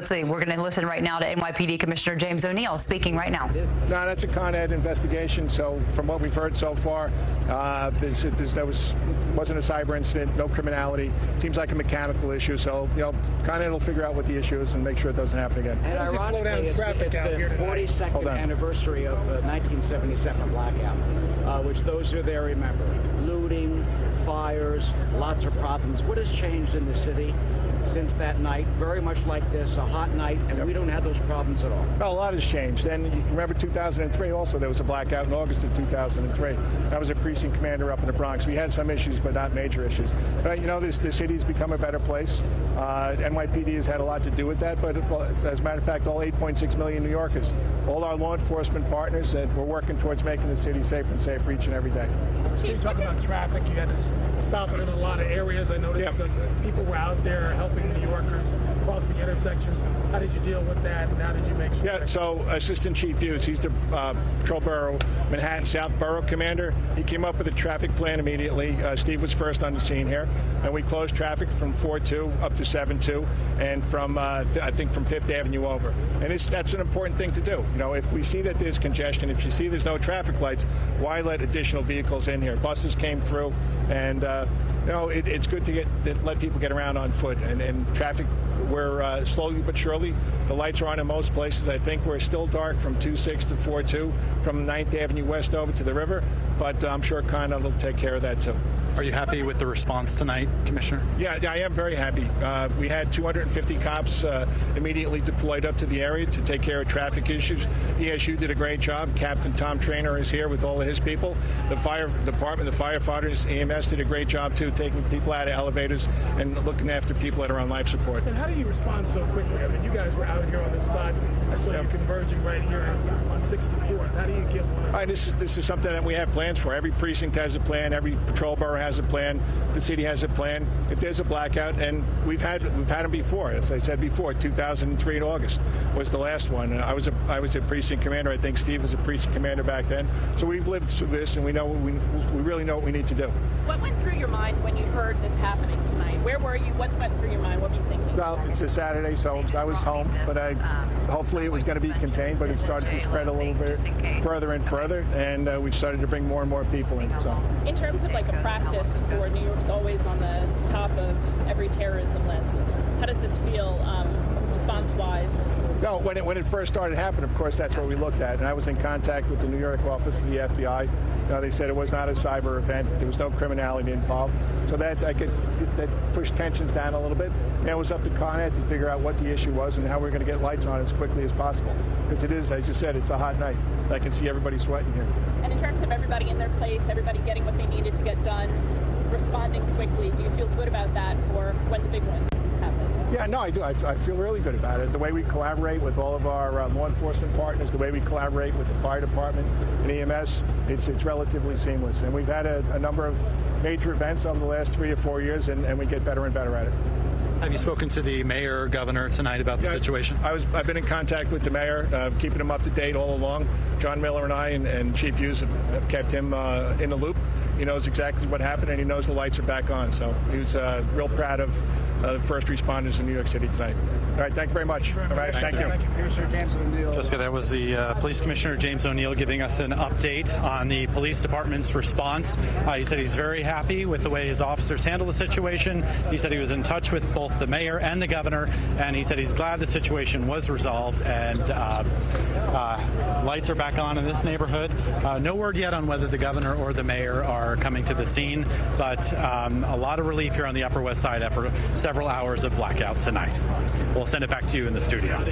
Let's see, we're going to listen right now to NYPD Commissioner James O'Neill speaking right now. No, that's a Con Ed investigation. So, from what we've heard so far, uh, this, this, there was wasn't a cyber incident, no criminality. Seems like a mechanical issue. So, you know, Con Ed will figure out what the issue is and make sure it doesn't happen again. And How slow down ironically, it's, traffic it's the 42nd anniversary of the 1977 blackout, uh, which those who are there remember. Looting, fires, lots of problems. What has changed in the city since that night? Very much like this, a hot night, and we don't have those problems at all. Well, a lot has changed. And remember 2003 also, there was a blackout in August of 2003. I was a precinct commander up in the Bronx. We had some issues, but not major issues. But, you know, this, the city's become a better place. Uh, NYPD has had a lot to do with that. But well, as a matter of fact, all 8.6 million New Yorkers, all our law enforcement partners, that we're working towards making the city safer and safer each and every day. You talk about traffic. You had to s- stop it in a lot of areas. I noticed Yeah. because people were out there helping New Yorkers cross the intersections. How did you deal with that? And how did you make sure? Yeah, so Assistant Chief Hughes, he's the uh, Patrol Borough, Manhattan South Borough Commander. He came up with a traffic plan immediately. Uh, Steve was first on the scene here, and we closed traffic from 4-2 up to 7-2, and from uh, I think from Fifth Avenue over. And it's, that's an important thing to do. You know, if we see that there's congestion, if you see there's no traffic lights, why let additional vehicles in here? Buses came through, and uh, you know, it, it's good to get that let people get around on foot, and, and traffic we're uh, slowly but surely. The lights are on in most places. I think we're still dark from 2-6 to 4-2 from 9th Avenue West over to the river, but I'm sure Con will take care of that too. Are you happy with the response tonight, Commissioner? Yeah, yeah, I am very happy. Uh, we had 250 cops uh, immediately deployed up to the area to take care of traffic issues. ESU did a great job. Captain Tom Trainer is here with all of his people. The fire department, the firefighters, EMS did a great job too, taking people out of elevators and looking after people that are on life support. And how do you respond so quickly? I mean, you guys were out here on the spot. I saw you converging right here on 64th. How do you get one? All right, this is this is something that we have plans for. Every precinct has a plan. Every patrol borough has a plan. The city has a plan. If there's a blackout, and we've had we've had them before. As I said before, 2003 in August was the last one. I was a I was a precinct commander. I think Steve was a precinct commander back then. So we've lived through this, and we know we we really know what we need to do. What went through your mind when you heard this happening tonight? Where were you? What went through your mind? What were you thinking? Well, it's a Saturday, so I was home, but I hopefully it was going to be contained, but it started to spread a little bit further and further, and uh, we started to bring more and more people in. So. In terms of like a practice for New York's always on the top of every terrorism list, how does this feel um, response-wise? No, when it, when it first started happening, of course, that's what we looked at. And I was in contact with the New York office of the FBI. You know, they said it was not a cyber event. There was no criminality involved. So that I could that pushed tensions down a little bit. And it was up to Con Ed to figure out what the issue was and how we are going to get lights on as quickly as possible. Because it is, as you said, it's a hot night. I can see everybody sweating here. And in terms of everybody in their place, everybody getting what they needed to get done, responding quickly, do you feel good about that for when the? Yeah, no, I do. I, I feel really good about it. The way we collaborate with all of our uh, law enforcement partners, the way we collaborate with the fire department and EMS, it's it's relatively seamless. And we've had a, a number of major events over the last three or four years, and, and we get better and better at it. Have you spoken to the mayor or governor tonight about the Yeah, situation? I was. I've been in contact with the mayor, uh, keeping him up to date all along. John Miller and I and, and Chief Hughes have, have kept him uh, in the loop. He knows exactly what happened, and he knows the lights are back on. So he was uh, real proud of uh, the first responders in New York City tonight. All right, thank you very much. All right, thank, you. Thank you, Commissioner James O'Neill. Jessica, that was the uh, Police Commissioner James O'Neill giving us an update on the police department's response. Uh, he said he's very happy with the way his officers handled the situation. He said he was in touch with both the mayor and the governor, and he said he's glad the situation was resolved and uh, uh, lights are back on in this neighborhood. Uh, no word yet on whether the governor or the mayor are coming to the scene, but um, a lot of relief here on the Upper West Side after several hours of blackout tonight. We'll send it back to you in the studio.